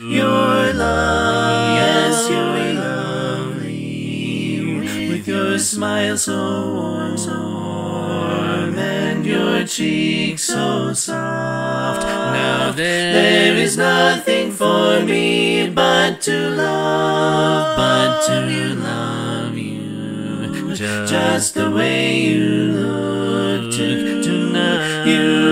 Your love, yes, you're lovely, with your smile so warm, so warm, and your cheeks so soft. Now there is nothing for me but to love, but to love you, just the way you look tonight. You